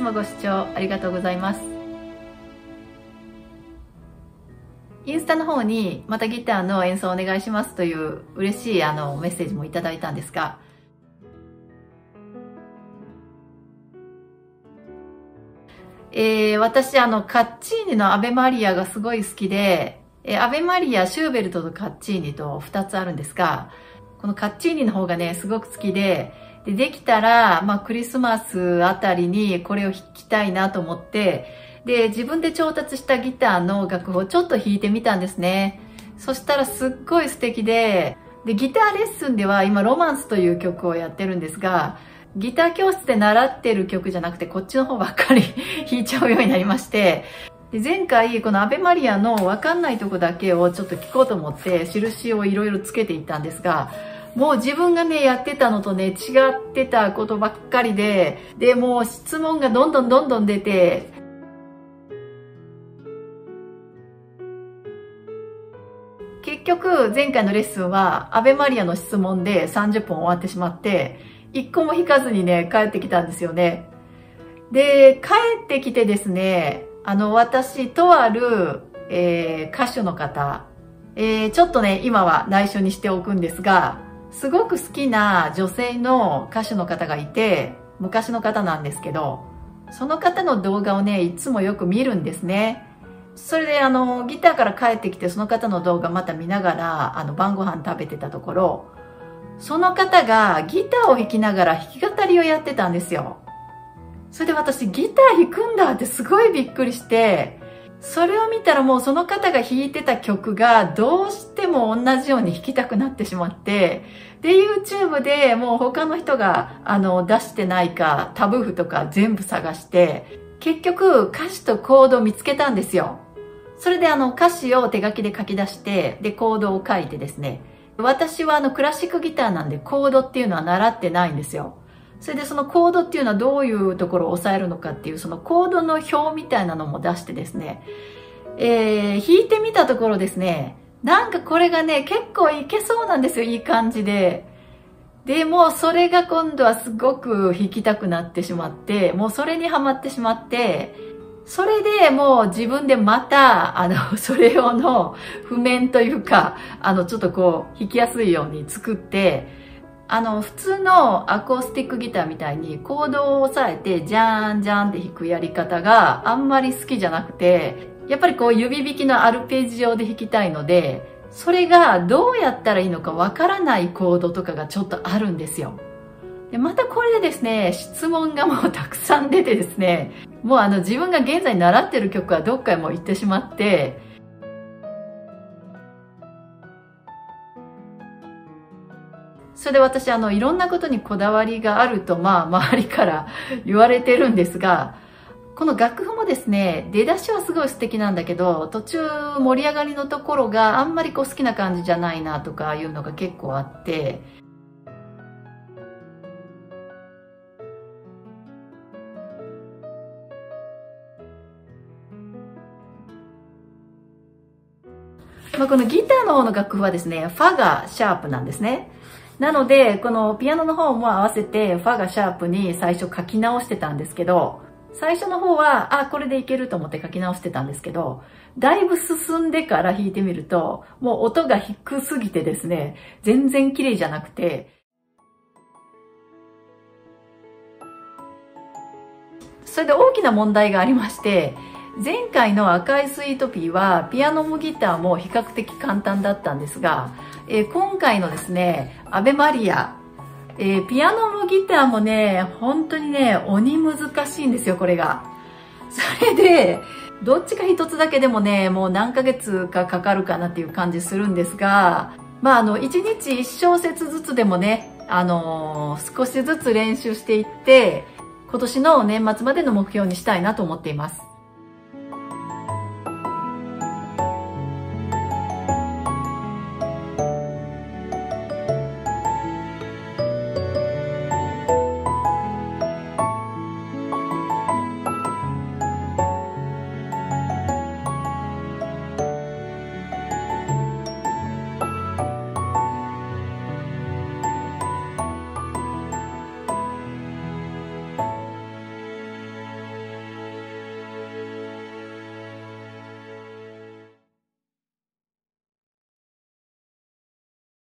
いつもご視聴ありがとうございます。インスタの方にまたギターの演奏お願いしますという嬉しいあのメッセージもいただいたんですが、えー、私あのカッチーニのアベマリアがすごい好きで、えー、アベマリア、シューベルトとカッチーニと2つあるんですが、このカッチーニの方がね、すごく好きで、で、できたら、まあ、クリスマスあたりにこれを弾きたいなと思って、で、自分で調達したギターの楽譜をちょっと弾いてみたんですね。そしたらすっごい素敵で、で、ギターレッスンでは今ロマンスという曲をやってるんですが、ギター教室で習ってる曲じゃなくてこっちの方ばっかり 弾いちゃうようになりまして、で前回このアベマリアのわかんないとこだけをちょっと聞こうと思って印をいろいろつけていったんですが、もう自分がね、やってたのとね、違ってたことばっかりで、で、もう質問がどんどんどんどん出て、結局、前回のレッスンは、アベマリアの質問で30分終わってしまって、一個も弾かずにね、帰ってきたんですよね。で、帰ってきてですね、あの、私、とある、えー、歌手の方、えー、ちょっとね、今は内緒にしておくんですが、すごく好きな女性の歌手の方がいて、昔の方なんですけど、その方の動画をね、いつもよく見るんですね。それであの、ギターから帰ってきてその方の動画また見ながら、あの、晩ご飯食べてたところ、その方がギターを弾きながら弾き語りをやってたんですよ。それで私ギター弾くんだってすごいびっくりして、それを見たらもうその方が弾いてた曲がどうしても同じように弾きたくなってしまって、で、YouTube でもう他の人があの出してないかタブ譜とか全部探して、結局歌詞とコードを見つけたんですよ。それであの歌詞を手書きで書き出して、で、コードを書いてですね。私はあのクラシックギターなんでコードっていうのは習ってないんですよ。それでそのコードっていうのはどういうところを押さえるのかっていうそのコードの表みたいなのも出してですね、えー、弾いてみたところですね、なんかこれがね、結構いけそうなんですよ、いい感じで。で、もうそれが今度はすごく弾きたくなってしまって、もうそれにはまってしまって、それでもう自分でまた、あの、それ用の譜面というか、あの、ちょっとこう、弾きやすいように作って、あの、普通のアコースティックギターみたいにコードを押さえて、ジャーンジャーンって弾くやり方があんまり好きじゃなくて、やっぱりこう指弾きのアルペジオで弾きたいので、それがどうやったらいいのかわからないコードとかがちょっとあるんですよ。でまたこれでですね、質問がもうたくさん出てですね、もうあの自分が現在習ってる曲はどっかへも行ってしまって、れで私、あの、いろんなことにこだわりがあると、まあ、周りから言われてるんですが、この楽譜もですね、出だしはすごい素敵なんだけど、途中盛り上がりのところがあんまりこう好きな感じじゃないなとかいうのが結構あって、まあ、このギターの方の楽譜はですね、ファがシャープなんですね。なので、このピアノの方も合わせて、ファがシャープに最初書き直してたんですけど、最初の方は、あ、これでいけると思って書き直してたんですけど、だいぶ進んでから弾いてみると、もう音が低すぎてですね、全然綺麗じゃなくて、それで大きな問題がありまして、前回の赤いスイートピーはピアノもギターも比較的簡単だったんですが、えー、今回のですね、アベマリア、えー、ピアノもギターもね、本当にね、鬼難しいんですよ、これが。それで、どっちか一つだけでもね、もう何ヶ月かかかるかなっていう感じするんですが、まあ、あの、一日一小節ずつでもね、あのー、少しずつ練習していって、今年の年末までの目標にしたいなと思っています。